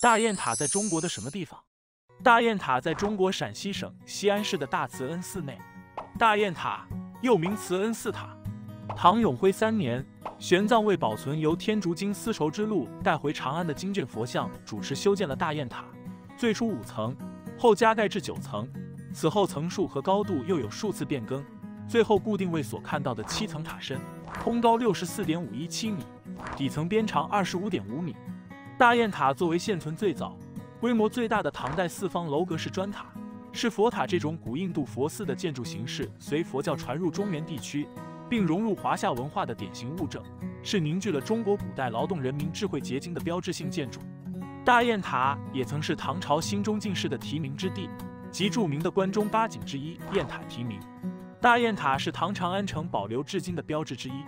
大雁塔在中国的什么地方？大雁塔在中国陕西省西安市的大慈恩寺内。大雁塔又名慈恩寺塔。唐永徽三年，玄奘为保存由天竺经丝绸之路带回长安的经卷佛像，主持修建了大雁塔。最初五层，后加盖至九层。此后层数和高度又有数次变更，最后固定为所看到的七层塔身，通高六十四点五一七米，底层边长二十五点五米。大雁塔作为现存最早、规模最大的唐代四方楼阁式砖塔，是佛塔这种古印度佛寺的建筑形式随佛教传入中原地区，并融入华夏文化的典型物证，是凝聚了中国古代劳动人民智慧结晶的标志性建筑。大雁塔也曾是唐朝新中进士的题名之地。及著名的关中八景之一雁塔题名，大雁塔是唐长安城保留至今的标志之一。